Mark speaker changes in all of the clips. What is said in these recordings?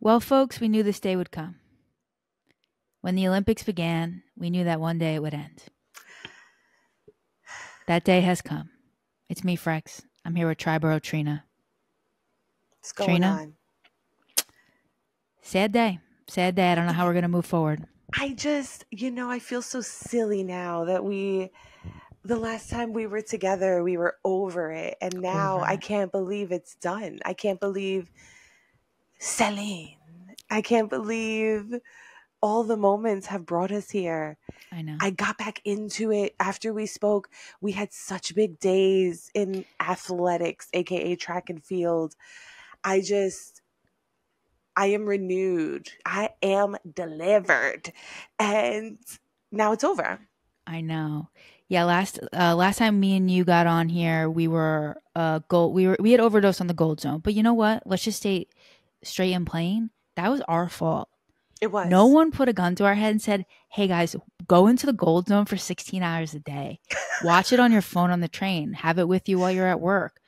Speaker 1: Well, folks, we knew this day would come. When the Olympics began, we knew that one day it would end. That day has come. It's me, Frex. I'm here with Triborough Trina.
Speaker 2: What's going
Speaker 1: Trina?
Speaker 2: on?
Speaker 1: Sad day. Sad day. I don't know how we're going to move forward.
Speaker 2: I just, you know, I feel so silly now that we, the last time we were together, we were over it. And now
Speaker 1: Over
Speaker 2: I can't believe it's done. I can't believe Celine. I can't believe all the moments have brought us here.
Speaker 1: I know.
Speaker 2: I got back into it after we spoke. We had such big days in athletics, aka track and field. I just, I am renewed. I am delivered. And now it's over.
Speaker 1: I know. Yeah, last uh, last time me and you got on here, we were uh gold we were we had overdosed on the gold zone. But you know what? Let's just stay straight and plain. That was our fault.
Speaker 2: It was.
Speaker 1: No one put a gun to our head and said, "Hey guys, go into the gold zone for 16 hours a day. Watch it on your phone on the train. Have it with you while you're at work.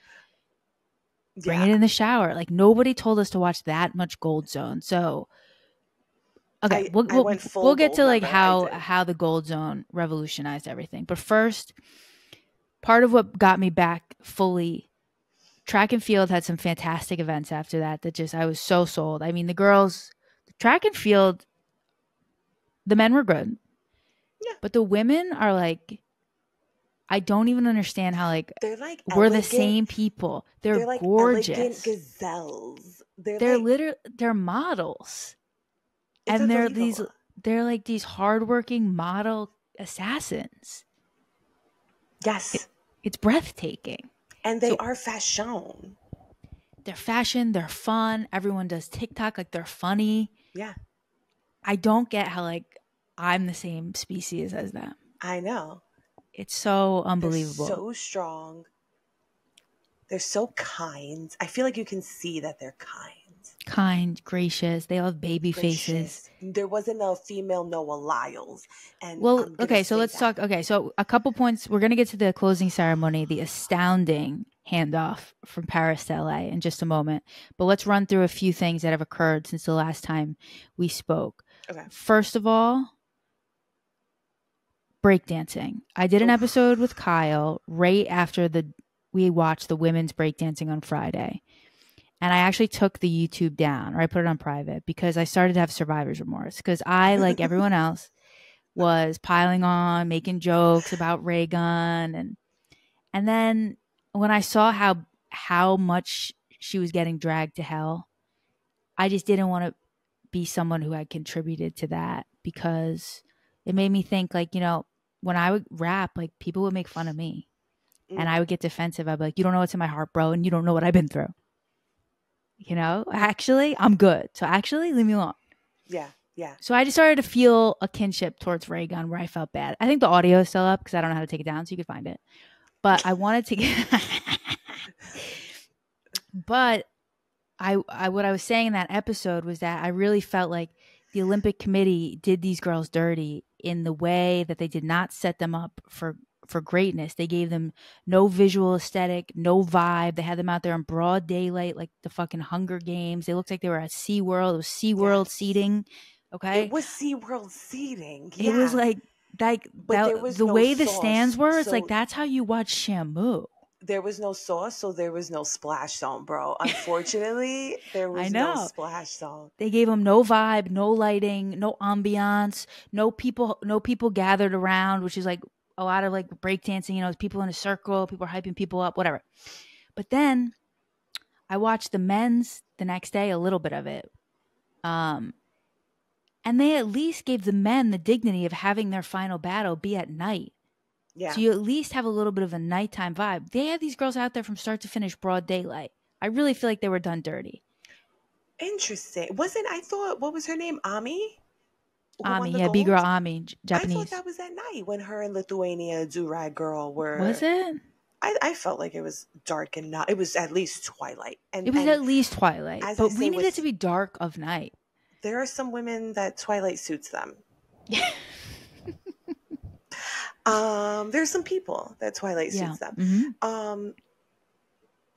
Speaker 1: Bring
Speaker 2: Yeah.
Speaker 1: it in the shower." Like nobody told us to watch that much gold zone. So okay,
Speaker 2: I-
Speaker 1: we'll
Speaker 2: I
Speaker 1: we'll, we'll get to like how how the gold zone revolutionized everything. But first, part of what got me back fully track and field had some fantastic events after that that just I was so sold. I mean, the girls track and field the men were good.
Speaker 2: Yeah.
Speaker 1: But the women are like I don't even understand how like
Speaker 2: They're like
Speaker 1: we're the same people. They're,
Speaker 2: They're like
Speaker 1: gorgeous.
Speaker 2: elegant gazelles. They're,
Speaker 1: they're
Speaker 2: like,
Speaker 1: literally they're models. and they're these they're like these hardworking model assassins.
Speaker 2: Yes.
Speaker 1: It's breathtaking.
Speaker 2: And they
Speaker 1: so-
Speaker 2: are fashion.
Speaker 1: They're fashion, they're fun. Everyone does TikTok like they're funny.
Speaker 2: Yeah.
Speaker 1: I don't get how like I'm the same species as them.
Speaker 2: I know.
Speaker 1: It's so unbelievable.
Speaker 2: They're
Speaker 1: unbelievable.
Speaker 2: so strong. They're so kind. I feel like you can see that they're kind.
Speaker 1: Kind, gracious. They all have baby faces.
Speaker 2: There wasn't a female Noah Lyles. And
Speaker 1: Well, okay, so let's
Speaker 2: that.
Speaker 1: talk. Okay, so a couple points. We're going to get to the closing ceremony, the astounding handoff from Paris to LA in just a moment. But let's run through a few things that have occurred since the last time we spoke.
Speaker 2: Okay.
Speaker 1: First of all, breakdancing. I did an episode with Kyle right after the we watched the women's breakdancing on Friday. And I actually took the YouTube down or I put it on private because I started to have survivor's remorse because I, like everyone else, was piling on, making jokes about Raygun and and then when I saw how how much she was getting dragged to hell, I just didn't want to be someone who had contributed to that because it made me think like, you know, when I would rap, like people would make fun of me
Speaker 2: Mm.
Speaker 1: and I would get defensive. I'd be like, you don't know what's in my heart, bro, and you don't know what I've been through. You know, actually, I'm good. So actually, leave me alone.
Speaker 2: Yeah. Yeah.
Speaker 1: So I just started to feel a kinship towards Raygun where I felt bad. I think the audio is still up because I don't know how to take it down, so you could find it. But I wanted to get But I I what I was saying in that episode was that I really felt like the Olympic committee did these girls dirty in the way that they did not set them up for for greatness. They gave them no visual aesthetic, no vibe. They had them out there in broad daylight like the fucking Hunger Games. They looked like they were at SeaWorld. It was SeaWorld
Speaker 2: Yes.
Speaker 1: seating. Okay.
Speaker 2: It was SeaWorld seating.
Speaker 1: It was like like that,
Speaker 2: was
Speaker 1: the
Speaker 2: no
Speaker 1: way the stands were. It's like that's how you watch Shamu.
Speaker 2: there was no sauce, so there was no splash zone, bro. Unfortunately, there was no splash zone.
Speaker 1: They gave them no vibe, no lighting, no ambiance, no people, no people gathered around, which is like a lot of like breakdancing. You know, people in a circle, people are hyping people up, whatever. But then I watched the men's the next day, a little bit of it, um, and they at least gave the men the dignity of having their final battle be at night.
Speaker 2: Yeah.
Speaker 1: So you at least have a little bit of a nighttime vibe. They had these girls out there from start to finish, broad daylight. I really feel like they were done dirty.
Speaker 2: Interesting. Wasn't I thought what was her name? Ami?
Speaker 1: Ami, yeah, B girl Ami, J-
Speaker 2: I
Speaker 1: Japanese.
Speaker 2: thought that was at night when her and Lithuania Durag girl were.
Speaker 1: Was it?
Speaker 2: I, I felt like it was dark and not. It was at least twilight. And
Speaker 1: It was
Speaker 2: and
Speaker 1: at least twilight, but we
Speaker 2: with-
Speaker 1: it to be dark of night.
Speaker 2: there are some women that twilight suits them. Um, there's some people that twilight
Speaker 1: yeah.
Speaker 2: suits them.
Speaker 1: Mhm.
Speaker 2: Um,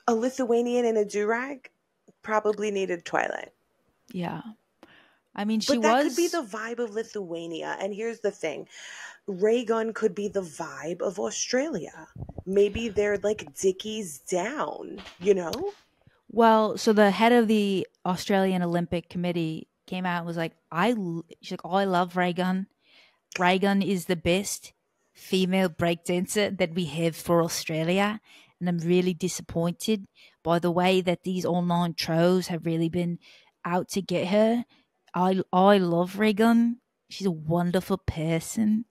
Speaker 2: a Lithuanian in a durag probably needed twilight.
Speaker 1: Yeah. I mean, she
Speaker 2: but that
Speaker 1: was.
Speaker 2: could be the vibe of Lithuania. And here's the thing Raygun could be the vibe of Australia. Maybe they're like Dickies down, you know?
Speaker 1: Well, so the head of the Australian Olympic Committee came out and was like, I, she's like, oh, I love Raygun. Raygun is the best female breakdancer that we have for Australia. And I'm really disappointed by the way that these online trolls have really been out to get her. I, I love Raygun. She's a wonderful person.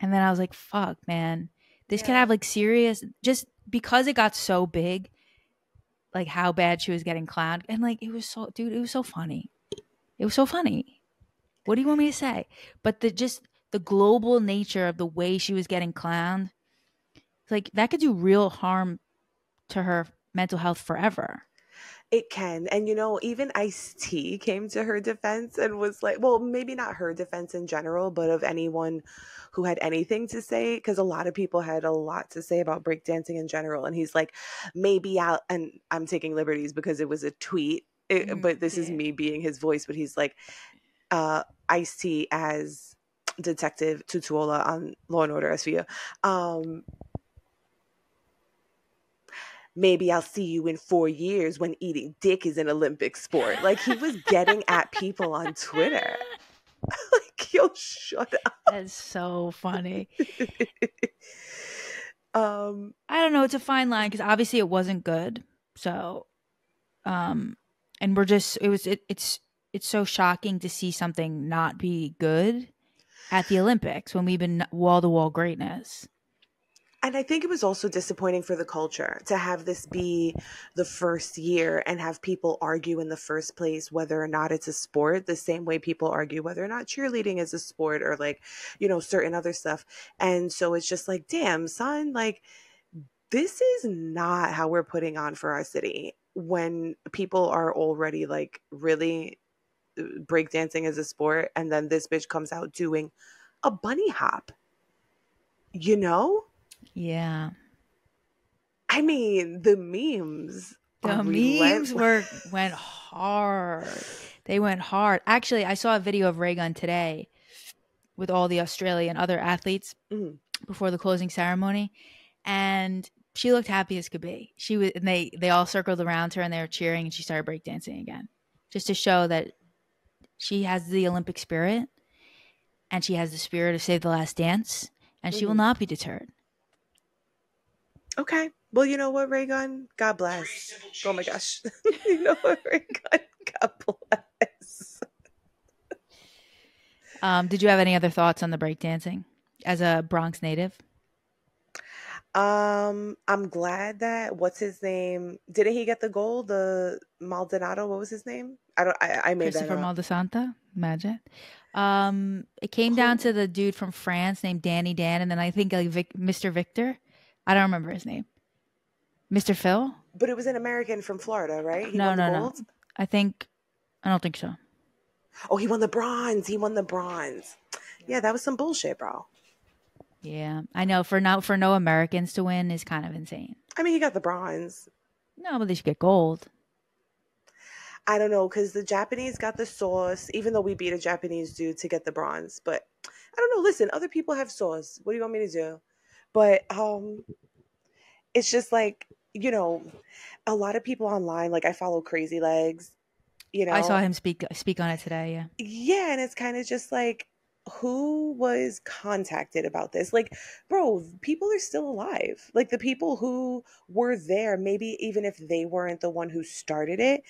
Speaker 1: And then I was like, fuck, man. This could have like serious, just because it got so big, like how bad she was getting clowned. And like, it was so, dude, it was so funny. It was so funny. What do you want me to say? But the just the global nature of the way she was getting clowned, like that could do real harm to her mental health forever.
Speaker 2: It can. And you know, even Ice T came to her defense and was like, well, maybe not her defense in general, but of anyone who had anything to say, because a lot of people had a lot to say about breakdancing in general. And he's like, maybe I'll, and I'm taking liberties because it was a tweet, it-
Speaker 1: Mhm,
Speaker 2: but this is me being his voice. But he's like, uh, Ice T as Detective Tutuola on Law and Order SVU. Um, maybe I'll see you in four years when eating dick is an Olympic sport. Like he was getting at people on Twitter. like, yo, shut up.
Speaker 1: That's so funny.
Speaker 2: um,
Speaker 1: I don't know. It's a fine line because obviously it wasn't good. So, um, and we're just it was it, it's it's so shocking to see something not be good at the Olympics when we've been wall to wall greatness.
Speaker 2: And I think it was also disappointing for the culture to have this be the first year and have people argue in the first place whether or not it's a sport, the same way people argue whether or not cheerleading is a sport or like, you know, certain other stuff. And so it's just like, damn, son, like, this is not how we're putting on for our city when people are already like really uh, breakdancing as a sport and then this bitch comes out doing a bunny hop you know
Speaker 1: Yeah,
Speaker 2: i mean the memes
Speaker 1: the memes were went hard. They went hard. Actually, I saw a video of Raygun today with all the Australian other athletes
Speaker 2: Mhm.
Speaker 1: before the closing ceremony, and she looked happy as could be. She was, and they they all circled around her and they were cheering, and she started breakdancing again, just to show that she has the Olympic spirit, and she has the spirit of Save the Last Dance, and she will
Speaker 2: Mhm.
Speaker 1: not be deterred.
Speaker 2: Okay well you know what Raygun? god bless oh my gosh you know what Raygun? god bless
Speaker 1: Um, did you have any other thoughts on the breakdancing as a Bronx native?
Speaker 2: um i'm glad that what's his name didn't he get the gold the maldonado what was his name i don't i, I made
Speaker 1: Christopher
Speaker 2: that up.
Speaker 1: Maldesanta, imagine. Um, it came down to the dude from France named Danny Dan, and then I think like Vic, Mr. Victor. I don't remember his name. Mr. Phil?
Speaker 2: But it was an American from Florida, right? He
Speaker 1: No, no, no. I think. I don't think so.
Speaker 2: Oh, he won the bronze. He won the bronze. Yeah, that was some bullshit, bro.
Speaker 1: Yeah, I know. For no for no Americans to win is kind of insane.
Speaker 2: I mean, he got the bronze.
Speaker 1: No, but they should get gold.
Speaker 2: I don't know because the Japanese got the sauce, even though we beat a Japanese dude to get the bronze. But I don't know. Listen, other people have sauce. What do you want me to do? But um, it's just like you know, a lot of people online. Like I follow Crazy Legs. You know,
Speaker 1: I saw him speak speak on it today. Yeah.
Speaker 2: Yeah, and it's kind of just like who was contacted about this? Like, bro, people are still alive. Like the people who were there, maybe even if they weren't the one who started it,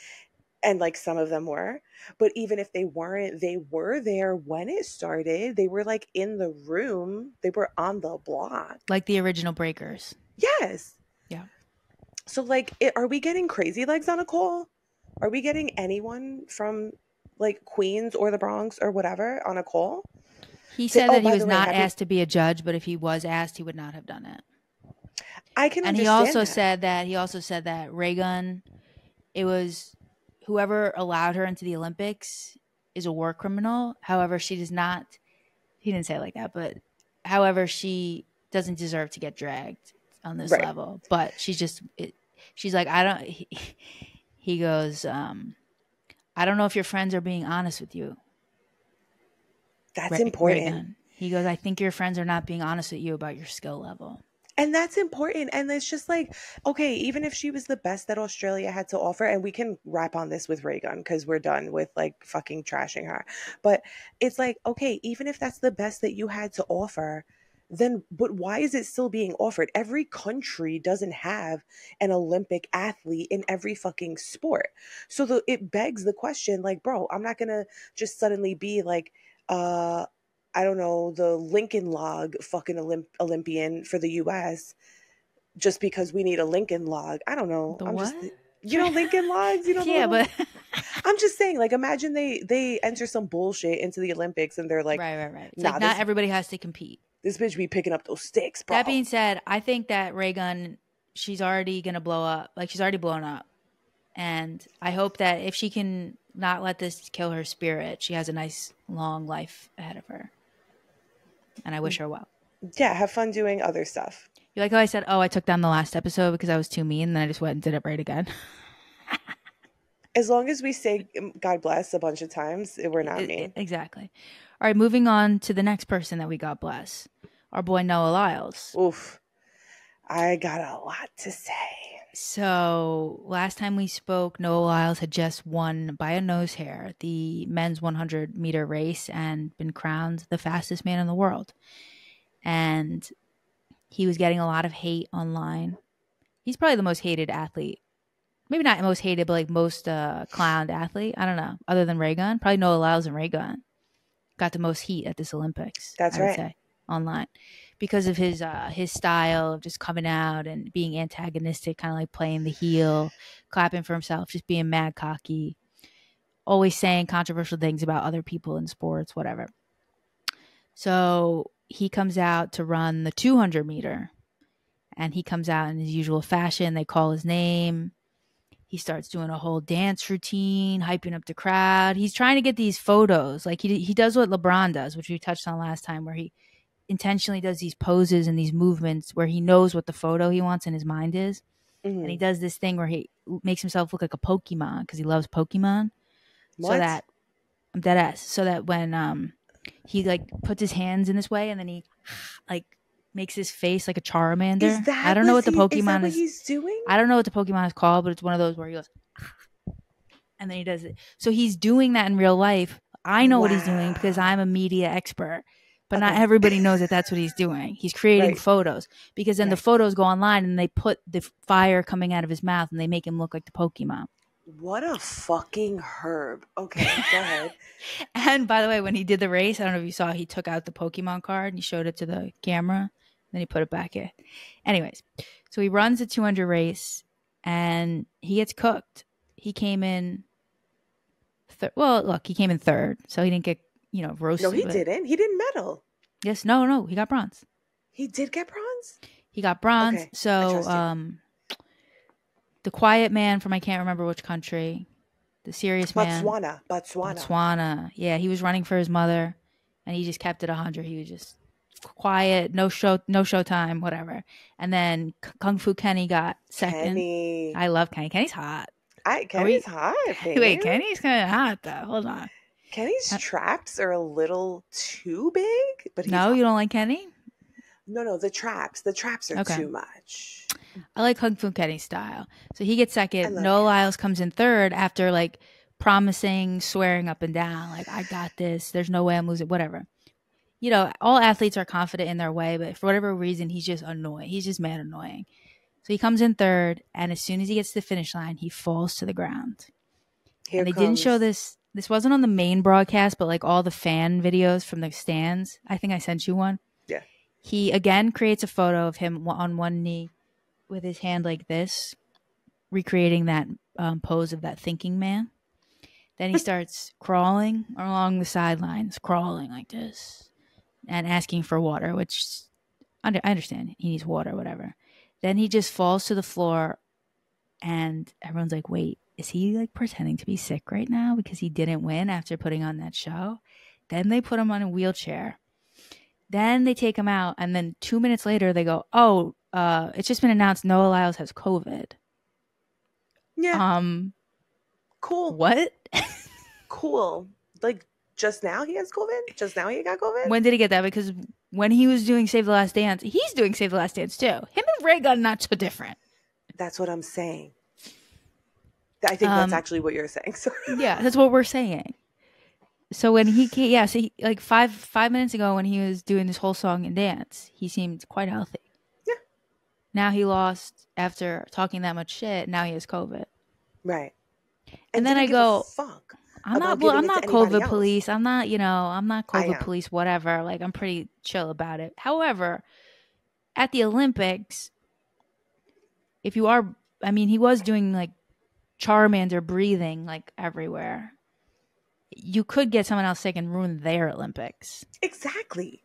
Speaker 2: and like some of them were, but even if they weren't, they were there when it started. They were like in the room, they were on the block.
Speaker 1: Like the original Breakers.
Speaker 2: Yes.
Speaker 1: Yeah.
Speaker 2: So, like, it, are we getting crazy legs on a call? Are we getting anyone from like Queens or the Bronx or whatever on a call?
Speaker 1: He
Speaker 2: Say-
Speaker 1: said
Speaker 2: oh,
Speaker 1: that he was
Speaker 2: way,
Speaker 1: not asked to be a judge, but if he was asked, he would not have done it.
Speaker 2: I can
Speaker 1: and he also
Speaker 2: that.
Speaker 1: said that he also said that Raygun, it was whoever allowed her into the Olympics is a war criminal. However, she does not. He didn't say it like that, but however, she doesn't deserve to get dragged on this
Speaker 2: Right.
Speaker 1: level. But she's just. It, she's like I don't. He, he goes. um I don't know if your friends are being honest with you.
Speaker 2: That's
Speaker 1: Ray-
Speaker 2: important.
Speaker 1: Raygun. He goes, I think your friends are not being honest with you about your skill level.
Speaker 2: And that's important. And it's just like, okay, even if she was the best that Australia had to offer, and we can wrap on this with Raygun because we're done with like fucking trashing her. But it's like, okay, even if that's the best that you had to offer, then but why is it still being offered? Every country doesn't have an Olympic athlete in every fucking sport. So the, it begs the question, like, bro, I'm not gonna just suddenly be like, uh, I don't know, the Lincoln Log fucking Olymp- Olympian for the US just because we need a Lincoln Log. I don't know.
Speaker 1: The
Speaker 2: I'm
Speaker 1: what?
Speaker 2: just you know Lincoln Logs, you know
Speaker 1: yeah, but
Speaker 2: I'm just saying like imagine they they enter some bullshit into the Olympics and they're like
Speaker 1: right, right, right.
Speaker 2: Nah,
Speaker 1: like not
Speaker 2: this-
Speaker 1: everybody has to compete.
Speaker 2: this bitch be picking up those sticks, bro.
Speaker 1: That being said, I think that Raygun, she's already gonna blow up. Like she's already blown up, and I hope that if she can not let this kill her spirit, she has a nice long life ahead of her. And I wish her well.
Speaker 2: yeah, have fun doing other stuff.
Speaker 1: You like how I said, "Oh, I took down the last episode because I was too mean," and then I just went and did it right again.
Speaker 2: As long as we say um, God bless a bunch of times, we're not
Speaker 1: E-
Speaker 2: mean.
Speaker 1: exactly. All right, moving on to the next person that we got bless. Our boy Noah Lyles.
Speaker 2: Oof. I got a lot to say.
Speaker 1: So last time we spoke, Noah Lyles had just won by a nose hair the men's 100 meter race and been crowned the fastest man in the world. And he was getting a lot of hate online. He's probably the most hated athlete. Maybe not most hated, but like most uh, clowned athlete. I don't know. Other than Raygun, probably Noah Lyles and Raygun got the most heat at this Olympics.
Speaker 2: That's
Speaker 1: I
Speaker 2: right.
Speaker 1: say, online because of his uh his style of just coming out and being antagonistic, kind of like playing the heel, clapping for himself, just being mad cocky, always saying controversial things about other people in sports, whatever. So he comes out to run the 200 meter, and he comes out in his usual fashion. They call his name. He starts doing a whole dance routine, hyping up the crowd. He's trying to get these photos, like he he does what LeBron does, which we touched on last time, where he intentionally does these poses and these movements where he knows what the photo he wants in his mind is.
Speaker 2: Mhm.
Speaker 1: And he does this thing where he makes himself look like a Pokemon because he loves Pokemon. So that I'm dead ass. So that when um he like puts his hands in this way and then he like makes his face like a Charmander.
Speaker 2: Is that
Speaker 1: I don't know what the
Speaker 2: he- is that
Speaker 1: Pokemon
Speaker 2: what
Speaker 1: is.
Speaker 2: he's doing?
Speaker 1: I don't know what the Pokemon is called, but it's one of those where he goes and then he does it. So he's doing that in real life. I know what he's doing because I'm a media expert. But not everybody knows that that's what he's doing. He's creating
Speaker 2: Right.
Speaker 1: photos because then the photos go online and they put the fire coming out of his mouth and they make him look like the Pokemon.
Speaker 2: What a fucking herb. Okay, go ahead.
Speaker 1: And by the way, when he did the race, I don't know if you saw, he took out the Pokemon card and he showed it to the camera. Then he put it back in. Anyways, so he runs the 200 race and he gets cooked. He came in, thir- well, look, he came in third, so he didn't get, you know, roasted.
Speaker 2: No, he
Speaker 1: but-
Speaker 2: didn't. He didn't medal.
Speaker 1: Yes, no, no, he got bronze.
Speaker 2: He did get bronze.
Speaker 1: He got bronze.
Speaker 2: Okay,
Speaker 1: so, um, the quiet man from I can't remember which country, the serious man,
Speaker 2: Botswana. Botswana.
Speaker 1: Botswana. Yeah, he was running for his mother, and he just kept it hundred. He was just quiet, no show, no show time, whatever. And then Kung Fu Kenny got second.
Speaker 2: Kenny.
Speaker 1: I love Kenny. Kenny's hot.
Speaker 2: I,
Speaker 1: we-
Speaker 2: Kenny's hot.
Speaker 1: Wait. Kenny's kind of hot though. Hold on.
Speaker 2: Kenny's traps are a little too big, but
Speaker 1: No,
Speaker 2: hot.
Speaker 1: you don't like Kenny?
Speaker 2: no, no. The traps, the traps are
Speaker 1: Okay.
Speaker 2: too much.
Speaker 1: I like Kung Fu Kenny style. So he gets second. Noah Lyles comes in third after like promising, swearing up and down, like, I got this. There's no way I'm losing, whatever. You know, all athletes are confident in their way, but for whatever reason, he's just annoying. He's just mad annoying. So he comes in third, and as soon as he gets to the finish line, he falls to the ground.
Speaker 2: Here
Speaker 1: and they didn't show this. This wasn't on the main broadcast, but like all the fan videos from the stands. I think I sent you one.
Speaker 2: Yeah.
Speaker 1: He again creates a photo of him on one knee with his hand like this, recreating that um, pose of that thinking man. Then he starts crawling along the sidelines, crawling like this, and asking for water, which under, I understand he needs water, whatever. Then he just falls to the floor, and everyone's like, "Wait, is he like pretending to be sick right now because he didn't win after putting on that show?" Then they put him on a wheelchair. Then they take him out, and then two minutes later they go, "Oh, uh, it's just been announced Noah Lyles has COVID."
Speaker 2: Yeah,
Speaker 1: Um,
Speaker 2: cool.
Speaker 1: what?
Speaker 2: Cool. Like just now he has COVID? Just now he got COVID?
Speaker 1: When did he get that? Because when he was doing Save the Last Dance, he's doing Save the Last Dance too. Him and Raygun not so different.
Speaker 2: That's what I'm saying. I think
Speaker 1: Um,
Speaker 2: that's actually what you're saying. So
Speaker 1: Yeah, that's what we're saying. So when he came, yeah, so he, like five five minutes ago when he was doing this whole song and dance, he seemed quite healthy.
Speaker 2: Yeah.
Speaker 1: Now he lost after talking that much shit. Now he has COVID.
Speaker 2: right.
Speaker 1: And then I go-
Speaker 2: fuck.
Speaker 1: I'm not. Well, I'm not COVID
Speaker 2: else.
Speaker 1: police. I'm not. You know, I'm not COVID police. Whatever. Like I'm pretty chill about it. However, at the Olympics, if you are, I mean, he was doing like Charmander breathing like everywhere. You could get someone else sick and ruin their Olympics.
Speaker 2: Exactly.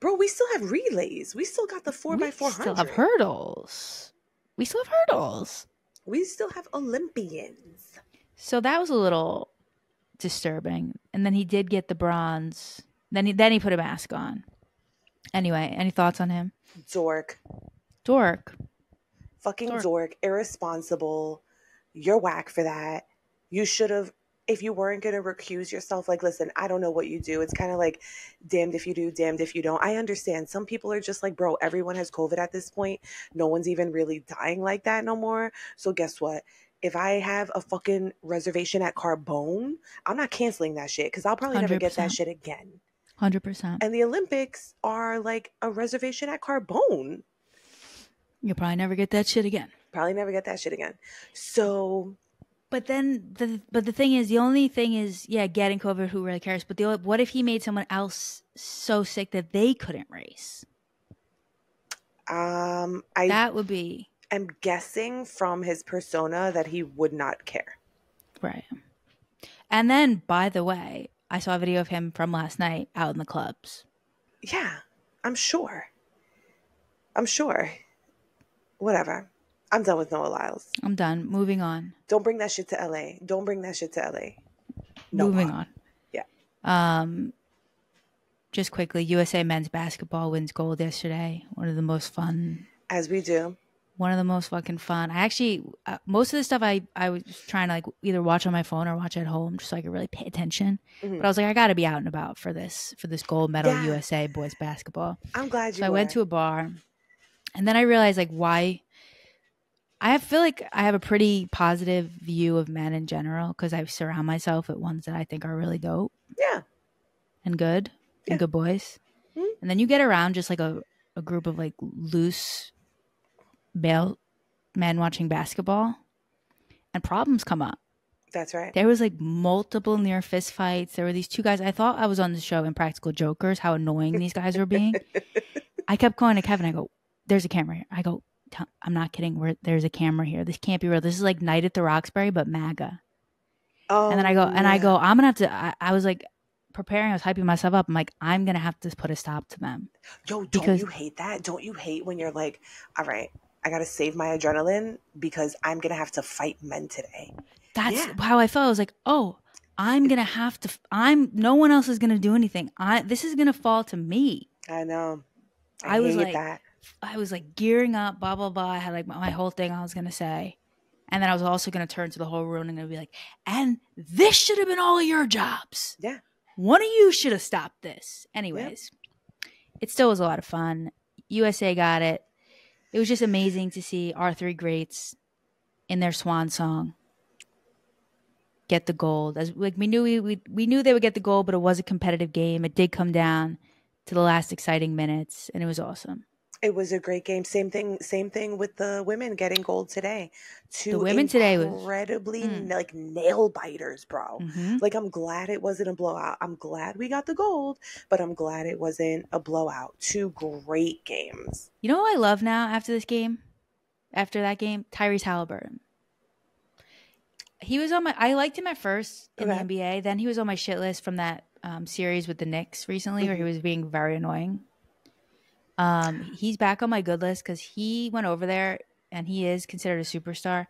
Speaker 2: Bro, we still have relays. We still got the four
Speaker 1: we
Speaker 2: by four
Speaker 1: still have hurdles. We still have hurdles.
Speaker 2: We still have Olympians.
Speaker 1: So that was a little disturbing. And then he did get the bronze. Then he then he put a mask on. Anyway, any thoughts on him?
Speaker 2: Zork.
Speaker 1: Dork.
Speaker 2: Fucking
Speaker 1: dork.
Speaker 2: Zork. Irresponsible. You're whack for that. You should have if you weren't gonna recuse yourself, like listen, I don't know what you do. It's kind of like damned if you do, damned if you don't. I understand. Some people are just like, bro, everyone has COVID at this point. No one's even really dying like that no more. So guess what? If I have a fucking reservation at Carbone, I'm not canceling that shit because I'll probably never get that shit again.
Speaker 1: Hundred percent.
Speaker 2: And the Olympics are like a reservation at Carbone.
Speaker 1: You'll probably never get that shit again.
Speaker 2: Probably never get that shit again. So
Speaker 1: But then the but the thing is, the only thing is, yeah, getting COVID. Who really cares? But the what if he made someone else so sick that they couldn't race?
Speaker 2: um I
Speaker 1: That would be
Speaker 2: I'm guessing from his persona that he would not care.
Speaker 1: right. And then, by the way, I saw a video of him from last night out in the clubs.
Speaker 2: Yeah, I'm sure. I'm sure. Whatever. I'm done with Noah Lyles.
Speaker 1: I'm done. Moving on.
Speaker 2: Don't bring that shit to LA. Don't bring that shit to LA. No.
Speaker 1: Moving on.
Speaker 2: Yeah.
Speaker 1: Um, just quickly, USA men's basketball wins gold yesterday. One of the most fun.
Speaker 2: As we do.
Speaker 1: One of the most fucking fun. I actually uh, most of the stuff I I was trying to like either watch on my phone or watch at home just so I could really pay attention.
Speaker 2: Mhm.
Speaker 1: But I was like, I got to be out and about for this for this gold medal
Speaker 2: Yeah.
Speaker 1: USA boys basketball.
Speaker 2: I'm glad you
Speaker 1: So I went to a bar, and then I realized like why. I feel like I have a pretty positive view of men in general because I surround myself with ones that I think are really dope
Speaker 2: Yeah.
Speaker 1: and good
Speaker 2: Yeah.
Speaker 1: and good boys.
Speaker 2: Mhm.
Speaker 1: And then you get around just like a, a group of like loose male men watching basketball, and problems come up.
Speaker 2: That's right.
Speaker 1: There was like multiple near fist fights. There were these two guys. I thought I was on the show Impractical Jokers, how annoying these guys were being. I kept going to Kevin. I go, "There's a camera here." I go, "I'm not kidding. Where there's a camera here. This can't be real. This is like Night at the Roxbury, but MAGA."
Speaker 2: Oh,
Speaker 1: and then I go, oh, and I go, "I'm gonna have to." I, I was like preparing. I was hyping myself up. I'm like, "I'm gonna have to put a stop to them."
Speaker 2: Yo, don't
Speaker 1: because-
Speaker 2: you hate that? Don't you hate when you're like, all right, I got to save my adrenaline because I'm going to have to fight men today?
Speaker 1: That's
Speaker 2: Yeah.
Speaker 1: how I felt. I was like, "Oh." I'm gonna have to. I'm. No one else is gonna do anything. I. This is gonna fall to me.
Speaker 2: I know.
Speaker 1: I was
Speaker 2: hate
Speaker 1: like-
Speaker 2: that.
Speaker 1: I was like gearing up, blah blah blah. I had like my, my whole thing I was gonna say, and then I was also gonna turn to the whole room and be like, "And this should have been all of your jobs.
Speaker 2: Yeah.
Speaker 1: One of you should have stopped this." Anyways, it still was a lot of fun. USA got it. It was just amazing to see our three greats in their swan song get the gold. As like we knew we, we we knew they would get the gold, but it was a competitive game. It did come down to the last exciting minutes, and it was awesome.
Speaker 2: It was a great game. Same thing. Same thing with the women getting gold today. Two
Speaker 1: The women today was-
Speaker 2: incredibly
Speaker 1: Mm.
Speaker 2: like nail biters, bro.
Speaker 1: Mhm.
Speaker 2: Like I'm glad it wasn't a blowout. I'm glad we got the gold, but I'm glad it wasn't a blowout. Two great games.
Speaker 1: You know what I love now after this game? After that game? Tyrese Halliburton. He was on my I liked him at first in
Speaker 2: Okay.
Speaker 1: the NBA. Then he was on my shit list from that um, series with the Knicks recently where he was being very annoying. Um, he's back on my good list because he went over there and he is considered a superstar.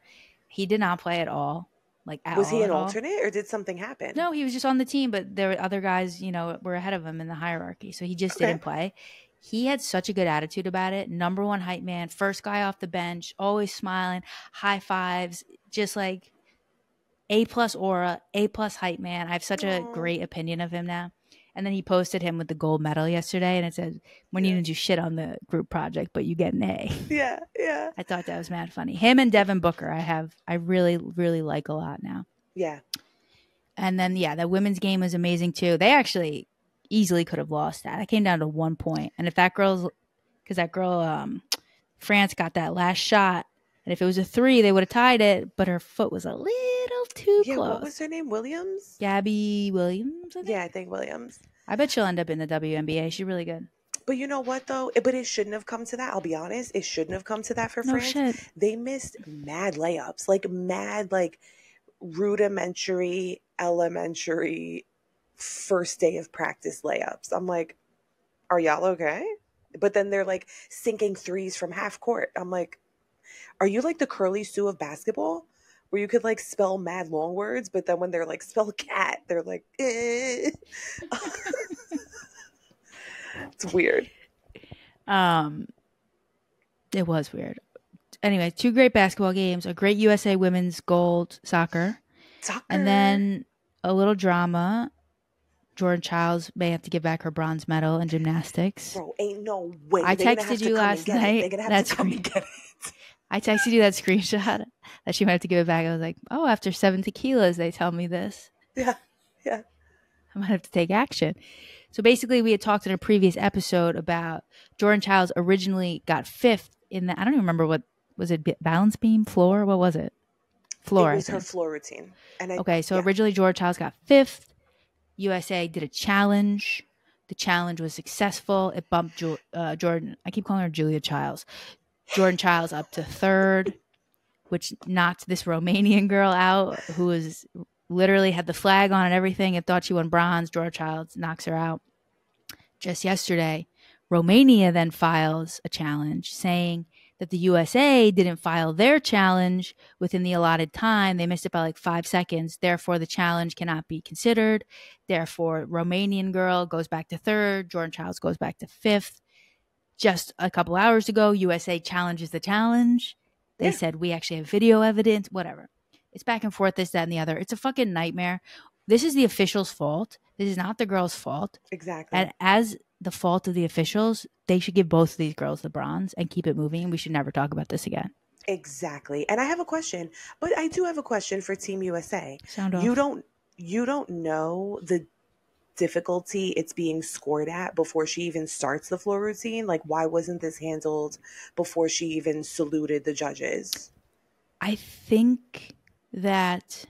Speaker 1: He did not play at all. Like at
Speaker 2: was
Speaker 1: all,
Speaker 2: he an
Speaker 1: at all.
Speaker 2: alternate or did something happen?
Speaker 1: No, he was just on the team, but there were other guys, you know, were ahead of him in the hierarchy. So he just
Speaker 2: Okay.
Speaker 1: didn't play. He had such a good attitude about it. Number one hype man, first guy off the bench, always smiling, high fives, just like A plus aura, A plus hype man. I have such a great opinion of him now. And then he posted him with the gold medal yesterday, and it said, "When you
Speaker 2: Yeah.
Speaker 1: didn't do shit on the group project, but you get an A."
Speaker 2: Yeah, yeah,
Speaker 1: I thought that was mad funny. Him and Devin Booker, I have, I really, really like a lot now.
Speaker 2: yeah.
Speaker 1: And then yeah, the women's game was amazing too. They actually easily could have lost that. I came down to one point, and if that girl's because that girl um, France got that last shot, and if it was a three, they would have tied it. But her foot was a little too
Speaker 2: Yeah,
Speaker 1: close.
Speaker 2: what was her name? Williams?
Speaker 1: Gabby Williams. I?
Speaker 2: Yeah, I think Williams.
Speaker 1: I bet she'll end up in the WNBA. She's really good.
Speaker 2: But you know what though? It- But it shouldn't have come to that. I'll be honest. It shouldn't have come to that for
Speaker 1: No
Speaker 2: France.
Speaker 1: shit.
Speaker 2: They missed mad layups, like mad, like rudimentary, elementary, first day of practice layups. I'm like, are y'all okay? But then they're like sinking threes from half court. I'm like, are you like the curly Sue of basketball? Where you could like spell mad long words, but then when they're like spell cat, they're like, eh. it's weird.
Speaker 1: Um, it was weird. Anyway, two great basketball games, a great USA women's gold soccer.
Speaker 2: Soccer.
Speaker 1: And then a little drama. Jordan Chiles may have to give back her bronze medal in gymnastics.
Speaker 2: Bro, ain't no way.
Speaker 1: I texted you last night.
Speaker 2: They're gonna have
Speaker 1: That's
Speaker 2: and get it.
Speaker 1: I texted you that screenshot that she might have to give it back. I was like, oh, after seven tequilas, they tell me this.
Speaker 2: Yeah, yeah.
Speaker 1: I might have to take action. So basically, we had talked in a previous episode about Jordan Chiles originally got fifth in the, I don't even remember what, was it balance beam, floor? What was it? Floor.
Speaker 2: it was her floor routine. And I,
Speaker 1: Okay, so
Speaker 2: yeah.
Speaker 1: originally Jordan Chiles got fifth. USA did a challenge. The challenge was successful. It bumped Ju- uh, Jordan. I keep calling her Julia Childs. Jordan Chiles up to third, which knocked this Romanian girl out who was literally had the flag on and everything and thought she won bronze. George Childs knocks her out. Just yesterday, Romania then files a challenge saying that the USA didn't file their challenge within the allotted time. They missed it by like five seconds. Therefore, the challenge cannot be considered. Therefore, Romanian girl goes back to third. Jordan Chiles goes back to fifth. Just a couple hours ago, USA challenges the challenge. They
Speaker 2: Yeah.
Speaker 1: said we actually have video evidence, whatever. It's back and forth, this, that, and the other. It's a fucking nightmare. This is the official's fault. This is not the girl's fault.
Speaker 2: exactly.
Speaker 1: And as the fault of the officials, they should give both of these girls the bronze and keep it moving. We should never talk about this again.
Speaker 2: exactly. And I have a question, but I do have a question for Team USA.
Speaker 1: Sound off.
Speaker 2: You don't you don't know the difficulty it's being scored at before she even starts the floor routine? Like why wasn't this handled before she even saluted the judges?
Speaker 1: I think that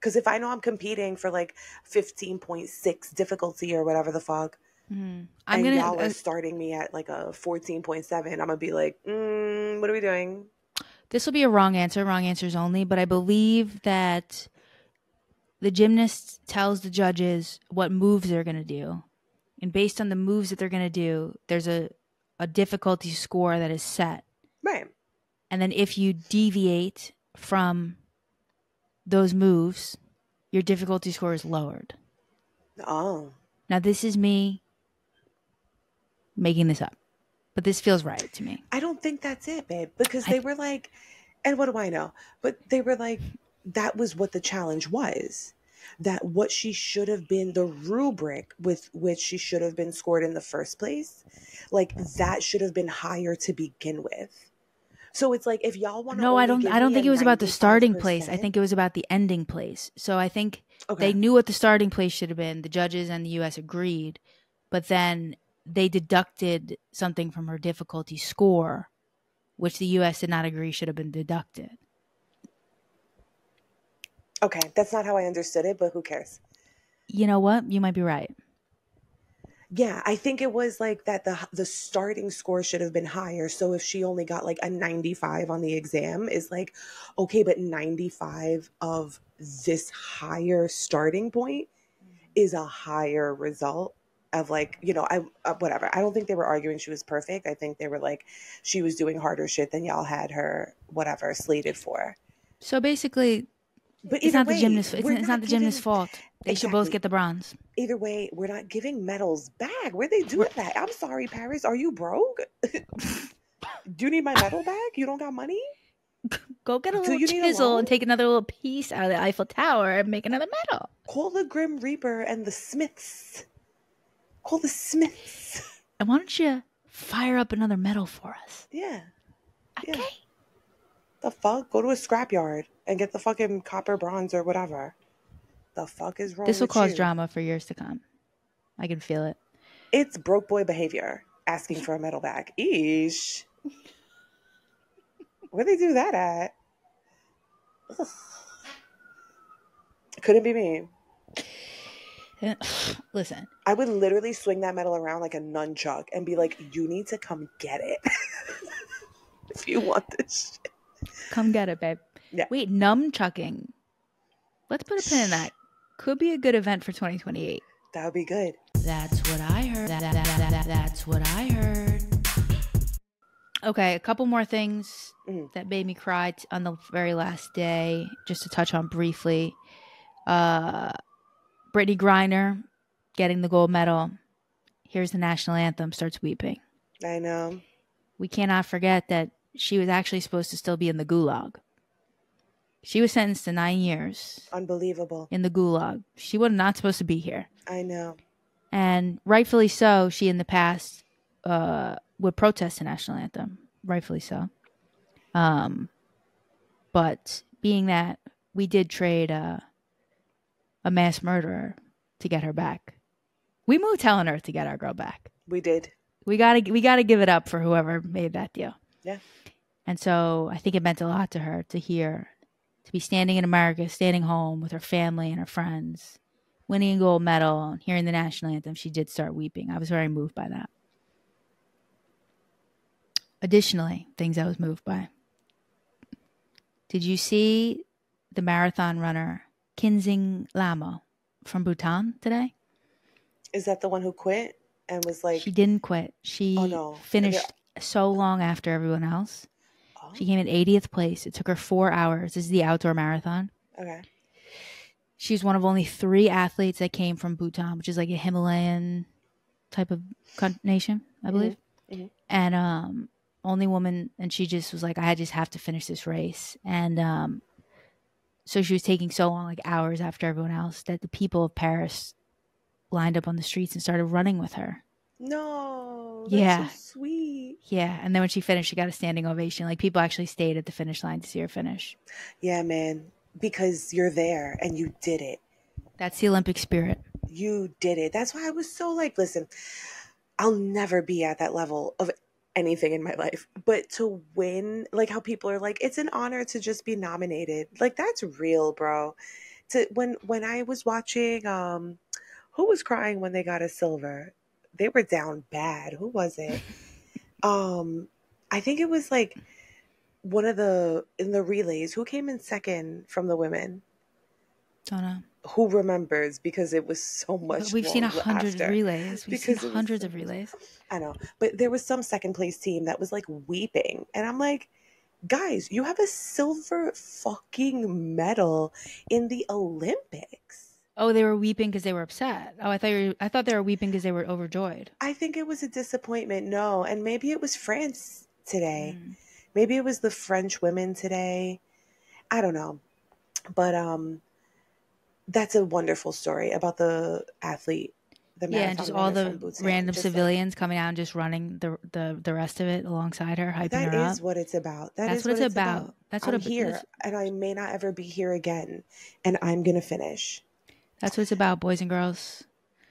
Speaker 2: Because if I know I'm competing for like 15.6 difficulty or whatever the fuck,
Speaker 1: mm, I'm
Speaker 2: and
Speaker 1: gonna.
Speaker 2: y'all
Speaker 1: uh,
Speaker 2: are starting me at like a 14.7, I'm gonna be like, mm, what are we doing?
Speaker 1: this will be a wrong answer, wrong answers only. But I believe that the gymnast tells the judges what moves they're gonna do, and based on the moves that they're gonna do, there's a a difficulty score that is set.
Speaker 2: Right.
Speaker 1: And then if you deviate from those moves, your difficulty score is lowered.
Speaker 2: Oh.
Speaker 1: Now, this is me making this up, but this feels right to me.
Speaker 2: I don't think that's it, babe. Because
Speaker 1: I-
Speaker 2: they were like, and what do I know? But they were like, that was what the challenge was. That what she should have been, the rubric with which she should have been scored in the first place, like mm-hmm. that should have been higher to begin with. So it's like if y'all want to.
Speaker 1: No, I don't. I don't think it was about the starting place. I think it was about the ending place. So I think
Speaker 2: okay.
Speaker 1: they knew what the starting place should have been. The judges and the U.S. agreed, but then they deducted something from her difficulty score, which the U.S. did not agree should have been deducted.
Speaker 2: Okay, that's not how I understood it, but who cares?
Speaker 1: You know what? You might be right.
Speaker 2: Yeah, I think it was like that the the starting score should have been higher. So if she only got like a 95 on the exam is like okay, but 95 of this higher starting point is a higher result of like, you know, I uh, whatever. I don't think they were arguing she was perfect. I think they were like she was doing harder shit than y'all had her whatever slated for.
Speaker 1: So basically,
Speaker 2: But
Speaker 1: it's not the
Speaker 2: way,
Speaker 1: gymnast. It's, it's not the gymnast's fault. They should both get the bronze.
Speaker 2: Either way, we're not giving medals back. Where they doing that? I'm sorry, Paris. Are you broke? Do you need my medal back? You don't got money?
Speaker 1: Go get a little
Speaker 2: need a
Speaker 1: chisel and take another little piece out of the Eiffel Tower and make another medal.
Speaker 2: Call the Grim Reaper and the Smiths. Call the Smiths.
Speaker 1: And why don't you fire up another medal for us?
Speaker 2: Yeah.
Speaker 1: Okay.
Speaker 2: Yeah. The fuck? Go to a scrapyard and get the fucking copper, bronze, or whatever. The fuck is wrong
Speaker 1: This will cause
Speaker 2: you?
Speaker 1: drama for years to come. I can feel it.
Speaker 2: It's broke boy behavior. Asking for a medal back. Eesh. Where they do that at? Ugh. Couldn't be me.
Speaker 1: Listen,
Speaker 2: I would literally swing that medal around like a nunchuck and be like, "You need to come get it if you want this shit."
Speaker 1: Come get it, babe.
Speaker 2: Yeah.
Speaker 1: Wait, numb chucking. Let's put a pin in that. Could be a good event for 2028.
Speaker 2: That would be good.
Speaker 1: That's what I heard. That, that, that, that, that's what I heard. Okay, a couple more things
Speaker 2: Mhm.
Speaker 1: that made me cry t- on the very last day, just to touch on briefly. Uh, Brittney Griner getting the gold medal. Here's the national anthem, starts weeping.
Speaker 2: I know.
Speaker 1: We cannot forget that she was actually supposed to still be in the gulag. She was sentenced to nine years
Speaker 2: Unbelievable.
Speaker 1: in the gulag. She was not supposed to be here.
Speaker 2: I know.
Speaker 1: and rightfully so she in the past uh would protest the national anthem rightfully so um but being that we did trade uh, a mass murderer to get her back we moved hell on earth to get our girl back
Speaker 2: We did.
Speaker 1: we gotta we gotta give it up for whoever made that deal
Speaker 2: Yeah.
Speaker 1: and so i think it meant a lot to her to hear to be standing in america standing home with her family and her friends winning a gold medal and hearing the national anthem she did start weeping. I was very moved by that. Additionally things i was moved by. Did you see the marathon runner Kinzang Lhamo from bhutan today?
Speaker 2: Is that the one who quit and was like,
Speaker 1: she didn't quit. She
Speaker 2: Oh, no.
Speaker 1: finished so long after everyone else
Speaker 2: oh,
Speaker 1: she came in 80th place it took her four hours this is the outdoor marathon
Speaker 2: okay.
Speaker 1: she's one of only three athletes that came from Bhutan, which is like a Himalayan type of nation, I believe.
Speaker 2: mhm.
Speaker 1: And um, only woman, and she just was like, I just have to finish this race. And um, so she was taking so long, like hours after everyone else, that the people of Paris lined up on the streets and started running with her.
Speaker 2: No. That's
Speaker 1: Yeah.
Speaker 2: So sweet.
Speaker 1: Yeah, and then when she finished, she got a standing ovation. Like people actually stayed at the finish line to see her finish.
Speaker 2: Yeah, man. Because you're there and you did it.
Speaker 1: That's the Olympic spirit.
Speaker 2: You did it. That's why I was so like, listen, I'll never be at that level of anything in my life. But to win, like how people are like, it's an honor to just be nominated. Like that's real, bro. To when when I was watching um who was crying when they got a silver? They were down bad. Who was it? um I think it was like one of the in the relays who came in second from the women
Speaker 1: Don't know.
Speaker 2: who remembers because it was so
Speaker 1: But
Speaker 2: much
Speaker 1: We've seen a hundred relays. We've
Speaker 2: Because
Speaker 1: seen
Speaker 2: it was
Speaker 1: hundreds of relays.
Speaker 2: I know, but there was some second place team that was like weeping, and I'm like, guys, you have a silver fucking medal in the Olympics.
Speaker 1: Oh, they were weeping because they were upset. Oh, I thought you were, I thought they were weeping because they were overjoyed.
Speaker 2: I think it was a disappointment. No, and maybe it was France today.
Speaker 1: Mm.
Speaker 2: Maybe it was the French women today. I don't know, but um, that's a wonderful story about the athlete. The
Speaker 1: Yeah, and just all the random
Speaker 2: Just like-
Speaker 1: civilians coming out and just running the the the rest of it alongside her, hyping
Speaker 2: That
Speaker 1: her
Speaker 2: is
Speaker 1: up.
Speaker 2: what it's about. That
Speaker 1: That's
Speaker 2: is
Speaker 1: what it's about. That's what
Speaker 2: I'm
Speaker 1: it-
Speaker 2: here, and I may not ever be here again, and I'm gonna finish.
Speaker 1: That's what it's about, boys and girls.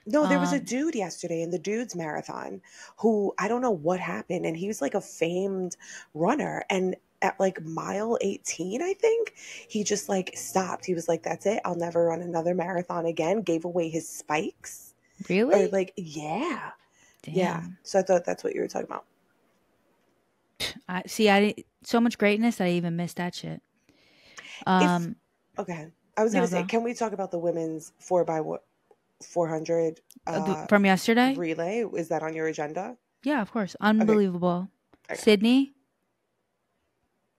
Speaker 2: No, there was a
Speaker 1: Um,
Speaker 2: dude yesterday in the dudes marathon who I don't know what happened, and he was like a famed runner, and at like mile 18, I think he just like stopped. He was like, "That's it. I'll never run another marathon again." Gave away his spikes,
Speaker 1: Really?
Speaker 2: or like, yeah,
Speaker 1: Damn.
Speaker 2: yeah. So I thought that's what you were talking about.
Speaker 1: I see. I so much greatness that I even missed that shit. Um,
Speaker 2: Okay, I was
Speaker 1: No,
Speaker 2: gonna say,
Speaker 1: go.
Speaker 2: can we talk about the women's four by 400
Speaker 1: uh,
Speaker 2: uh,
Speaker 1: from yesterday.
Speaker 2: relay? Is that on your agenda?
Speaker 1: Yeah, of course. Unbelievable.
Speaker 2: Okay.
Speaker 1: Sydney.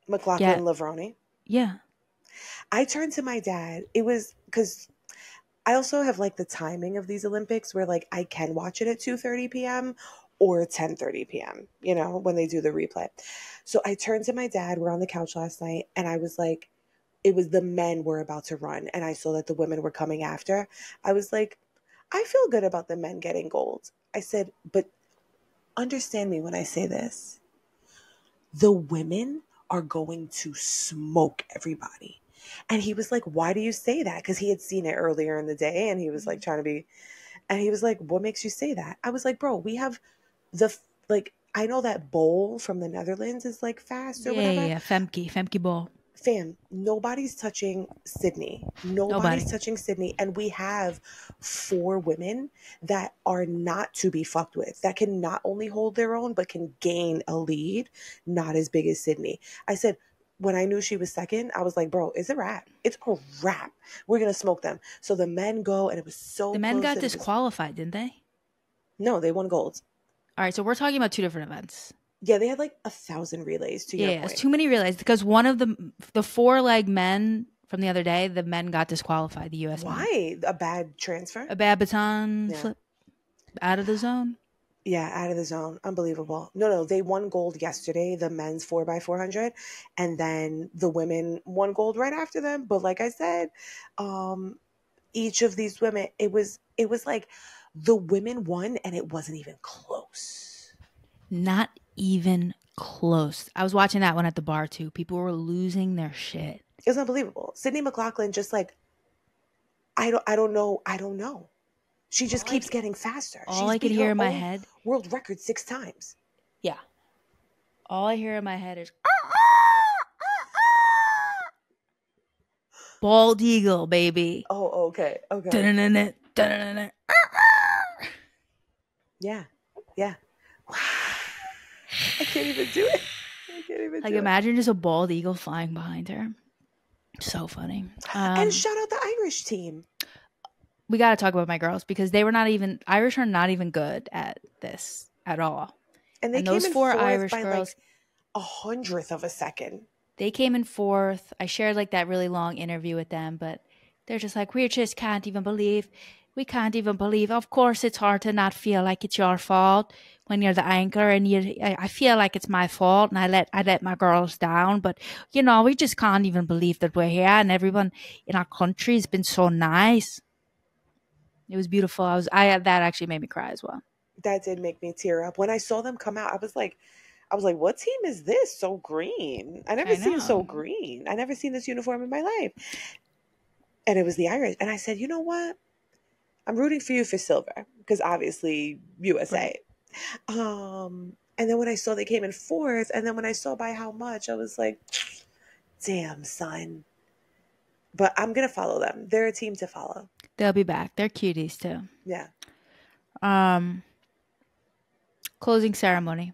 Speaker 2: McLaughlin
Speaker 1: Yeah.
Speaker 2: Levrone.
Speaker 1: Yeah.
Speaker 2: I turned to my dad. It was because I also have like the timing of these Olympics where like I can watch it at 2:30 p.m. or 10:30 p.m., you know, when they do the replay. So I turned to my dad, we're on the couch last night, and I was like it was the men were about to run and I saw that the women were coming after. I was like, I feel good about the men getting gold. I said, but understand me when I say this. The women are going to smoke everybody. And he was like, Why do you say that? Because he had seen it earlier in the day and he was like mm-hmm. trying to be, and he was like, What makes you say that? I was like, Bro, we have the, like, I know that Bol from the Netherlands is like fast or
Speaker 1: yeah,
Speaker 2: whatever.
Speaker 1: yeah, yeah, Femke, Femke Bol.
Speaker 2: Fam, nobody's touching Sydney. Nobody's
Speaker 1: Nobody.
Speaker 2: touching Sydney. And we have four women that are not to be fucked with, that can not only hold their own, but can gain a lead, not as big as Sydney. I said, when I knew she was second, I was like, bro, it's a wrap. It's a wrap. We're going to smoke them. So the men go, and it was so
Speaker 1: The men got
Speaker 2: it was-
Speaker 1: disqualified, didn't they?
Speaker 2: No, they won gold.
Speaker 1: All right, so we're talking about two different events.
Speaker 2: Yeah, they had like a thousand relays to
Speaker 1: Yeah,
Speaker 2: your
Speaker 1: yeah,
Speaker 2: point.
Speaker 1: too many relays because one of the the four leg men from the other day, the men got disqualified. The U.S. men.
Speaker 2: Why? A bad transfer?
Speaker 1: A bad baton
Speaker 2: Yeah.
Speaker 1: flip out of the zone.
Speaker 2: Yeah, out of the zone. Unbelievable. No, no, they won gold yesterday, the men's 4x400, and then the women won gold right after them. But like I said, um each of these women, it was it was like the women won and it wasn't even close.
Speaker 1: Not even close. I was watching that one at the bar too. People were losing their shit.
Speaker 2: It was unbelievable. Sydney McLaughlin just like I don't I don't know, I don't know. She just
Speaker 1: All
Speaker 2: keeps
Speaker 1: c-
Speaker 2: getting faster.
Speaker 1: All
Speaker 2: She's
Speaker 1: I could hear in my head,
Speaker 2: world record 6 times.
Speaker 1: yeah. All I hear in my head is ah, ah, ah, bald eagle, baby.
Speaker 2: Oh, okay. Okay.
Speaker 1: Dun-dun-dun-dun.
Speaker 2: Yeah. Yeah. I can't even do it. I can't even
Speaker 1: Like imagine just a bald eagle flying behind her. So funny. Um,
Speaker 2: and shout out the Irish team.
Speaker 1: we got to talk about my girls because they were not even Irish are not even good at this at all.
Speaker 2: And they
Speaker 1: and
Speaker 2: came
Speaker 1: those
Speaker 2: in
Speaker 1: four
Speaker 2: fourth
Speaker 1: Irish girls-
Speaker 2: like a hundredth of a second.
Speaker 1: They came in fourth. I shared like that really long interview with them, but they're just like we just can't even believe. We can't even believe. Of course, it's hard to not feel like it's your fault when you're the anchor, and you. I I feel like it's my fault, and I let I let my girls down. But you know, we just can't even believe that we're here, and everyone in our country has been so nice. It was beautiful. I was. I that actually made me cry as well.
Speaker 2: That did make me tear up. When I saw them come out, I was like, I was like, what team is this? So green. I never
Speaker 1: I
Speaker 2: seen so green. I never seen this uniform in my life. And it was the Irish. And I said, you know what? I'm rooting for you for silver because obviously USA. Um, and then when I saw they came in fourth, and then when I saw by how much, I was like, damn, son. But I'm gonna follow them. They're a team to follow.
Speaker 1: They'll be back. They're cuties too.
Speaker 2: Yeah.
Speaker 1: Um, closing ceremony.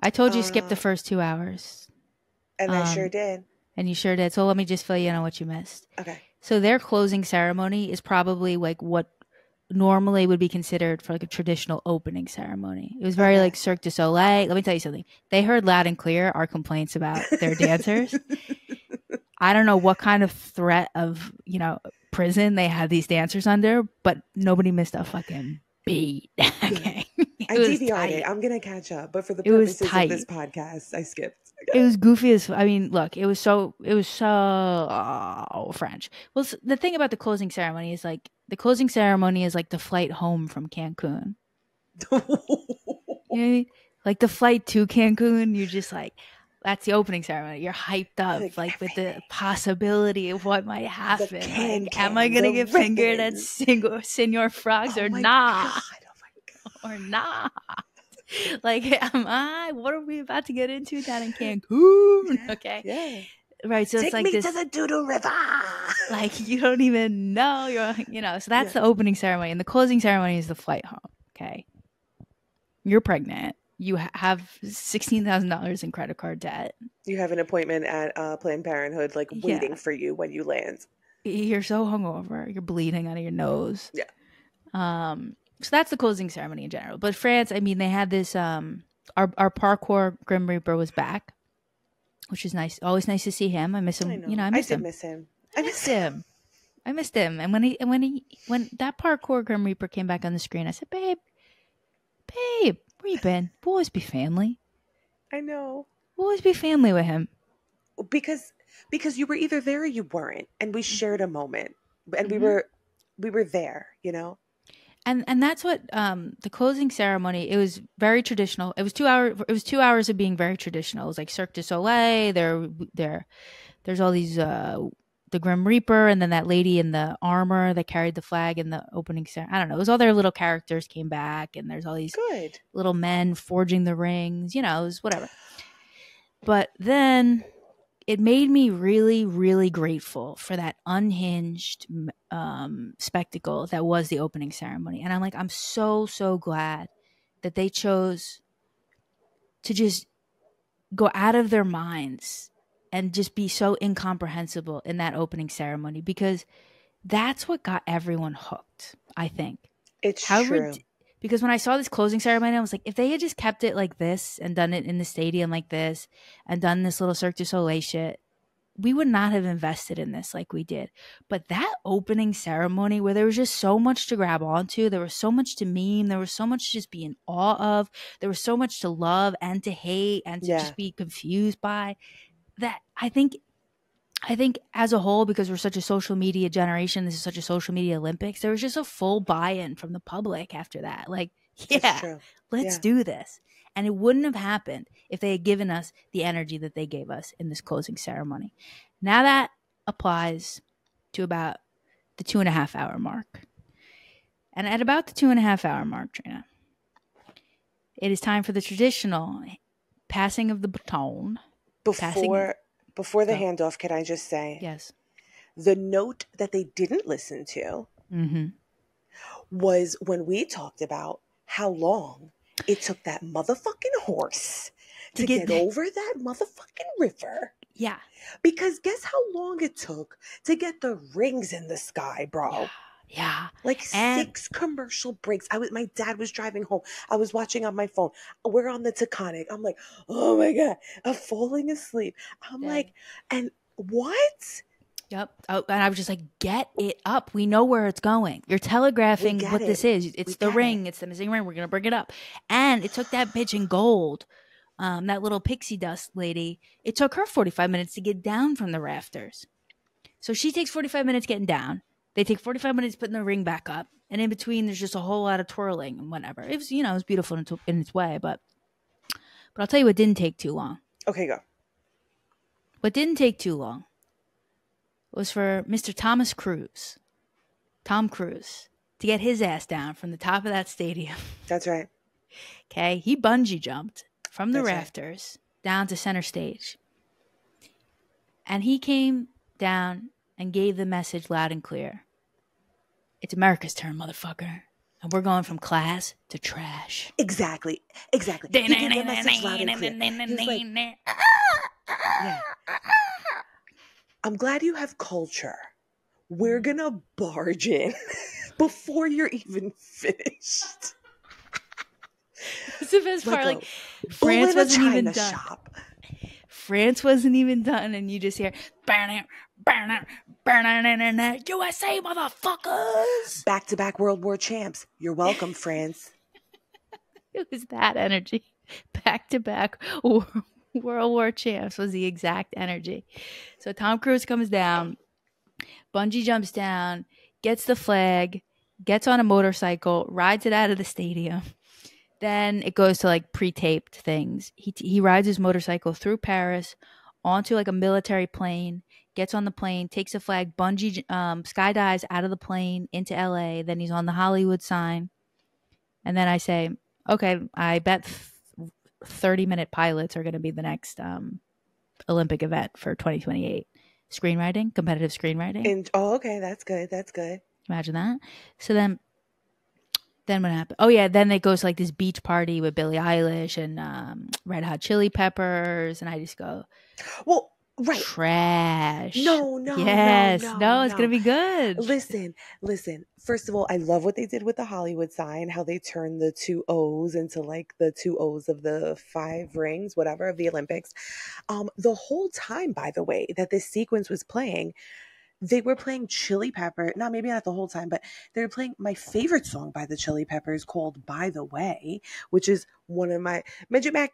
Speaker 1: I told you skip the
Speaker 2: Uh,
Speaker 1: first two hours,
Speaker 2: And I
Speaker 1: Um,
Speaker 2: sure did.
Speaker 1: and you sure did. So let me just fill you in on what you missed.
Speaker 2: Okay.
Speaker 1: So their closing ceremony is probably like what normally would be considered for like a traditional opening ceremony. It was very
Speaker 2: Okay.
Speaker 1: like Cirque du Soleil. Let me tell you something. They heard loud and clear our complaints about their dancers. I don't know what kind of threat of, you know, prison they had these dancers under, but nobody missed a fucking beat. okay.
Speaker 2: I
Speaker 1: It was
Speaker 2: DVR'd
Speaker 1: tight.
Speaker 2: it. I'm gonna catch up, but for the purposes of this podcast, I skipped.
Speaker 1: It was goofy as I mean, look, it was so it was so oh, French. Well, the thing about the closing ceremony is like the closing ceremony is like the flight home from Cancun. You know what I mean? Like the flight to Cancun, you're just like that's the opening ceremony. You're hyped up,
Speaker 2: Like,
Speaker 1: like, with the possibility of what might happen.
Speaker 2: can,
Speaker 1: Like, am I gonna get fingered at
Speaker 2: ribbons.
Speaker 1: Senor, Frogs
Speaker 2: Oh
Speaker 1: or not?
Speaker 2: God.
Speaker 1: or not. Like, am I? What are we about to get into down in Cancun? Okay,
Speaker 2: Yeah.
Speaker 1: right. So
Speaker 2: Take
Speaker 1: it's like
Speaker 2: me
Speaker 1: this,
Speaker 2: to the Doodle River.
Speaker 1: like you don't even know you're, you know. So that's
Speaker 2: Yeah.
Speaker 1: the opening ceremony, and the closing ceremony is the flight home. Okay, you're pregnant. You have sixteen thousand dollars in credit card debt.
Speaker 2: you have an appointment at uh, Planned Parenthood, like
Speaker 1: Yeah.
Speaker 2: waiting for you when you land.
Speaker 1: You're so hungover. You're bleeding out of your nose.
Speaker 2: Yeah.
Speaker 1: Um. So that's the closing ceremony in general. But France, I mean, they had this. Um. Our our parkour Grim Reaper was back, which is nice. Always nice to see him. I miss him.
Speaker 2: I know.
Speaker 1: You know, I
Speaker 2: I
Speaker 1: miss
Speaker 2: did
Speaker 1: him.
Speaker 2: miss him.
Speaker 1: I missed him. I missed him. And when he and when he when that parkour Grim Reaper came back on the screen, I said, "Babe, babe, where you been? We'll always be family.
Speaker 2: I know.
Speaker 1: We'll always be family with him.
Speaker 2: Because because you were either there or you weren't and we shared a moment and we
Speaker 1: Mhm.
Speaker 2: were we were there, you know?
Speaker 1: And and that's what um the closing ceremony it was very traditional. It was two hour it was two hours of being very traditional. It was like cirque du soleil there there there's all these uh the grim reaper and then that lady in the armor that carried the flag in the opening ceremony i don't know it was all their little characters came back and there's all these
Speaker 2: Good.
Speaker 1: little men forging the rings you know it was whatever. But then it made me really really grateful for that unhinged um, spectacle that was the opening ceremony and i'm like i'm so so glad that they chose to just go out of their minds and just be so incomprehensible in that opening ceremony because that's what got everyone hooked i think
Speaker 2: It's
Speaker 1: how
Speaker 2: true.
Speaker 1: rid- because when I saw this closing ceremony, I was like, if they had just kept it like this and done it in the stadium like this and done this little Cirque du Soleil shit, we would not have invested in this like we did. But that opening ceremony where there was just so much to grab onto, there was so much to meme, there was so much to just be in awe of, there was so much to love and to hate and to
Speaker 2: Yeah.
Speaker 1: just be confused by that I think I think as a whole, because we're such a social media generation, this is such a social media Olympics, there was just a full buy in from the public after that. Like, yeah, let's
Speaker 2: Yeah.
Speaker 1: do this. And it wouldn't have happened if they had given us the energy that they gave us in this closing ceremony. Now that applies to about the two and a half hour mark. And at about the two and a half hour mark, Trina, it is time for the traditional passing of the baton. Passing-
Speaker 2: Before before the handoff, can I just say
Speaker 1: Yes.
Speaker 2: the note that they didn't listen to
Speaker 1: Mm-hmm.
Speaker 2: was when we talked about how long it took that motherfucking horse
Speaker 1: To
Speaker 2: to,
Speaker 1: get
Speaker 2: get, over that motherfucking river.
Speaker 1: Yeah.
Speaker 2: Because guess how long it took to get the rings in the sky, bro?
Speaker 1: Yeah.
Speaker 2: Like
Speaker 1: And-
Speaker 2: six commercial breaks. I was my dad was driving home. I was watching on my phone. We're on the Taconic. I'm like, oh my god, I'm falling asleep. I'm
Speaker 1: Yeah.
Speaker 2: like, and what?
Speaker 1: Yep. Oh, and I was just like, get it up. We know where it's going. You're telegraphing what this is. It's
Speaker 2: We
Speaker 1: the ring. It's the missing ring. We're going to bring it up. And it took that bitch in gold, um, that little pixie dust lady. It took her 45 minutes to get down from the rafters. So she takes 45 minutes getting down. They take 45 minutes putting the ring back up. And in between, there's just a whole lot of twirling and whatever. It was, you know, it was beautiful in, its- in its way. But, but I'll tell you what didn't take too long.
Speaker 2: Okay, go.
Speaker 1: What didn't take too long was for Mr. Thomas Cruise, Tom Cruise, to get his ass down from the top of that stadium.
Speaker 2: That's right.
Speaker 1: Okay. He bungee jumped from the
Speaker 2: That's right.
Speaker 1: rafters down to center stage. And he came down and gave the message loud and clear It's America's turn, motherfucker. And we're going from class to trash.
Speaker 2: Exactly. Exactly. He gave message loud and clear. He was like, yeah. I'm glad you have culture. We're gonna barge in before you're even finished.
Speaker 1: It's the best part.
Speaker 2: Like
Speaker 1: Like, France
Speaker 2: bull in a
Speaker 1: wasn't even done.
Speaker 2: shop.
Speaker 1: France wasn't even done, and you just hear burn it, burn it, burn USA motherfuckers.
Speaker 2: Back to back World War champs. You're welcome, France.
Speaker 1: It was that energy, back to back World War champs was the exact energy. So Tom Cruise comes down, bungee jumps down, gets the flag, gets on a motorcycle, rides it out of the stadium. Then it goes to like pre-taped things. He he rides his motorcycle through Paris onto like a military plane, gets on the plane, takes a flag, bungee um, skydives out of the plane into LA. Then he's on the Hollywood sign, and then I say, okay, I bet th- thirty minute pilots are going to be the next um, Olympic event for 2028. Screenwriting, competitive screenwriting.
Speaker 2: And oh, okay, that's good. That's good.
Speaker 1: Imagine that. So then, then what happened? Oh yeah, then it goes to like this beach party with Billie Eilish and um, Red Hot Chili Peppers, and I just go
Speaker 2: Well, right.
Speaker 1: trash.
Speaker 2: No, no, no,
Speaker 1: yes,
Speaker 2: no,
Speaker 1: it's gonna be good.
Speaker 2: Listen, listen. First of all, I love what they did with the Hollywood sign, how they turned the two O's into like the two O's of the five rings, whatever, of the Olympics. Um, the whole time, by the way, that this sequence was playing, they were playing Chili Pepper. Not maybe not the whole time, but they were playing my favorite song by the Chili Peppers called "By the Way," which is one of my midget Mac.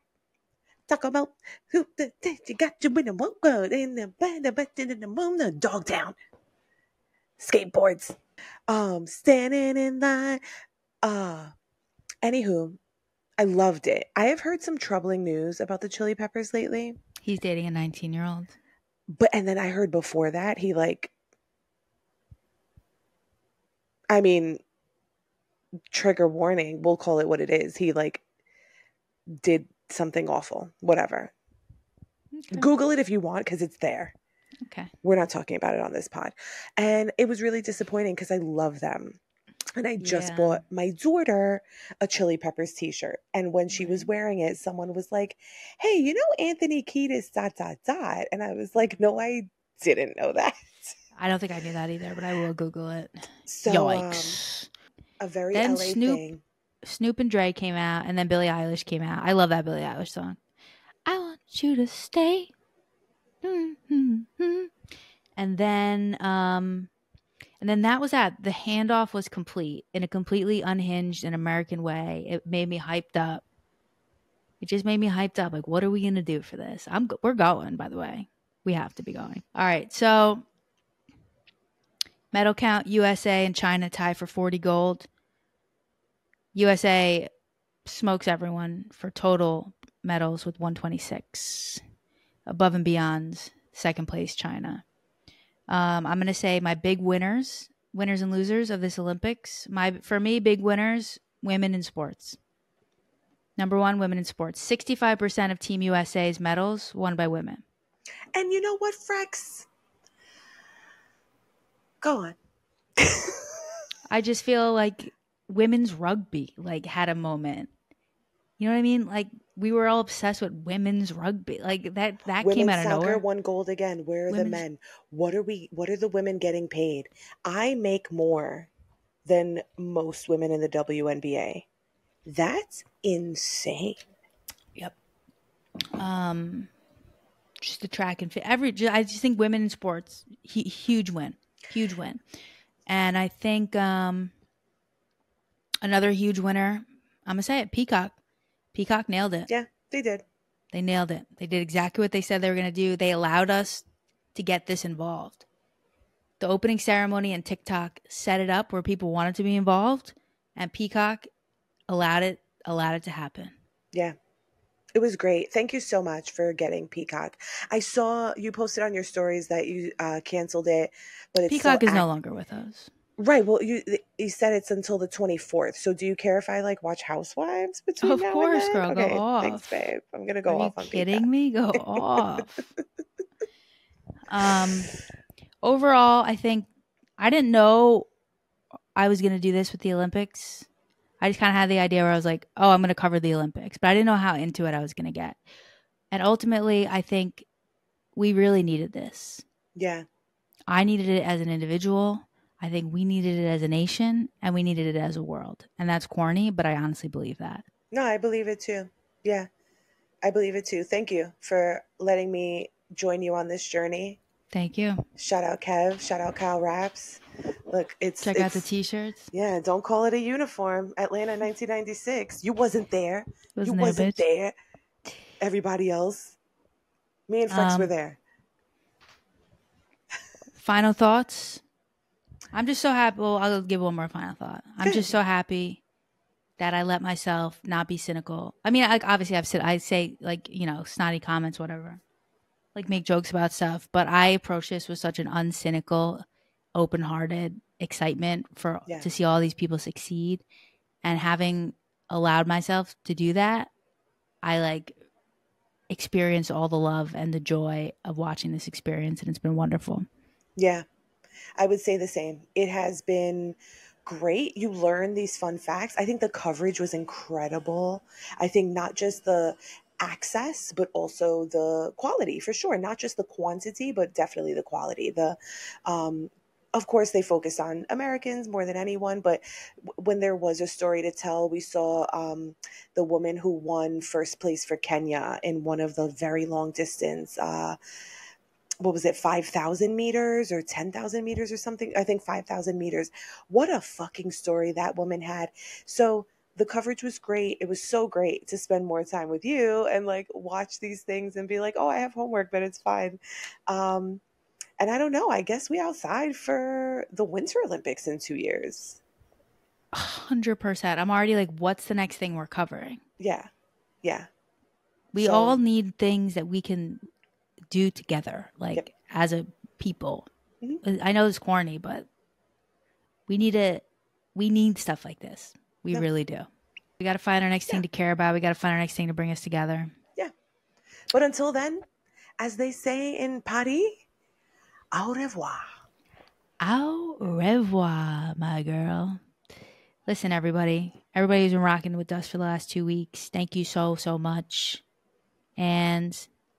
Speaker 2: Talk about who the you got you in the one good in the band in the moon the dog town skateboards um standing in line uh anywho I loved it. I have heard some troubling news about the Chili Peppers lately.
Speaker 1: He's dating a 19 year old.
Speaker 2: But and then I heard before that he like I mean trigger warning, we'll call it what it is. He like did something awful, whatever. Okay. Google it if you want cuz it's there.
Speaker 1: Okay.
Speaker 2: We're not talking about it on this pod. And it was really disappointing cuz I love them. And I just yeah. bought my daughter a Chili Peppers t shirt. And when she was wearing it, someone was like, Hey, you know Anthony Kiedis, dot, dot, dot. And I was like, No, I didn't know that.
Speaker 1: I don't think I knew that either, but I will Google it.
Speaker 2: So, Yikes. Um, a very then LA
Speaker 1: Snoop,
Speaker 2: thing.
Speaker 1: Snoop and Dre came out, and then Billie Eilish came out. I love that Billie Eilish song. I want you to stay. Mm-hmm. And then um, and then that was that. The handoff was complete in a completely unhinged and American way. It made me hyped up. It just made me hyped up. Like, what are we gonna do for this? I'm we're going. By the way, we have to be going. All right. So, medal count: USA and China tie for 40 gold. USA smokes everyone for total medals with 126. Above and beyond, second place China. Um, I'm going to say my big winners, winners and losers of this Olympics. My for me, big winners, women in sports. Number one, women in sports. 65% of Team USA's medals won by women.
Speaker 2: And you know what, Frex? Go on.
Speaker 1: I just feel like women's rugby like had a moment. You know what I mean? Like we were all obsessed with women's rugby. Like that that women's came out of soccer nowhere.
Speaker 2: Won gold again. Where are women's... the men? What are we? What are the women getting paid? I make more than most women in the WNBA. That's insane.
Speaker 1: Yep. Um, just the track and fit. Every I just think women in sports huge win, huge win, and I think um another huge winner. I'm gonna say it. Peacock Peacock nailed it.
Speaker 2: Yeah, they did.
Speaker 1: They nailed it. They did exactly what they said they were going to do. They allowed us to get this involved. The opening ceremony and TikTok set it up where people wanted to be involved, and Peacock allowed it allowed it to happen.
Speaker 2: Yeah. It was great. Thank you so much for getting Peacock. I saw you posted on your stories that you uh, canceled it, but
Speaker 1: Peacock is no longer with us.
Speaker 2: Right. Well, you you said it's until the twenty fourth. So do you care if I like watch Housewives between?
Speaker 1: Of course, girl.
Speaker 2: Okay,
Speaker 1: go off.
Speaker 2: Thanks, babe. I'm gonna go
Speaker 1: Are
Speaker 2: off.
Speaker 1: You kidding me? Go off. Um. Overall, I think I didn't know I was gonna do this with the Olympics. I just kind of had the idea where I was like, "Oh, I'm gonna cover the Olympics," but I didn't know how into it I was gonna get. And ultimately, I think we really needed this.
Speaker 2: Yeah.
Speaker 1: I needed it as an individual. I think we needed it as a nation and we needed it as a world. And that's corny, but I honestly believe that.
Speaker 2: No, I believe it too. Yeah. I believe it too. Thank you for letting me join you on this journey.
Speaker 1: Thank you.
Speaker 2: Shout out Kev. Shout out Kyle Raps. Look, it's
Speaker 1: check
Speaker 2: it's,
Speaker 1: out the t-shirts.
Speaker 2: Yeah, don't call it a uniform. Atlanta, 1996. You wasn't there.
Speaker 1: Wasn't
Speaker 2: you wasn't
Speaker 1: there.
Speaker 2: Everybody else. Me and Frex um, were there.
Speaker 1: Final thoughts. I'm just so happy. Well, I'll give one more final thought. I'm just so happy that I let myself not be cynical. I mean, like obviously I've said I say like you know snotty comments, whatever, like make jokes about stuff. But I approach this with such an uncynical, open-hearted excitement for yeah. to see all these people succeed, and having allowed myself to do that, I like experience all the love and the joy of watching this experience, and it's been wonderful.
Speaker 2: Yeah, I would say the same. It has been great. You learn these fun facts. I think the coverage was incredible. I think not just the access but also the quality for sure not just the quantity but definitely the quality the um of course they focused on americans more than anyone but when there was a story to tell we saw um, the woman who won first place for kenya in one of the very long distance uh, what was it, 5,000 meters or 10,000 meters or something? I think 5,000 meters. What a fucking story that woman had. So the coverage was great. It was so great to spend more time with you and like watch these things and be like, oh, I have homework, but it's fine. Um, and I don't know. I guess we outside for the Winter Olympics in two years.
Speaker 1: Hundred percent. I'm already like, what's the next thing we're covering?
Speaker 2: Yeah, yeah.
Speaker 1: We
Speaker 2: So-
Speaker 1: all need things that we can do together, like
Speaker 2: Yep.
Speaker 1: as a people.
Speaker 2: Mhm.
Speaker 1: I know it's corny, but we need it. We need stuff like this. We
Speaker 2: Yeah.
Speaker 1: really do. We got to find our next thing to care about. We got to find our next thing to bring us together. Yeah.
Speaker 2: But until then, as they say in Paris, au revoir.
Speaker 1: Au revoir, my girl. Listen, everybody. Everybody who's been rocking with us for the last two weeks, thank you so, so much. And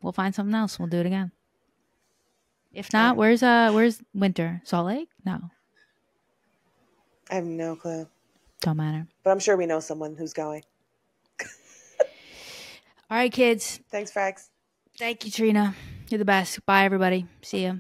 Speaker 1: we'll find something else. We'll do it again. If not, where's uh where's winter? Salt Lake? No.
Speaker 2: I have no clue.
Speaker 1: Don't matter.
Speaker 2: But I'm sure we know someone who's going.
Speaker 1: All right, kids.
Speaker 2: Thanks, Frex.
Speaker 1: Thank you, Trina. You're the best. Bye, everybody. See ya.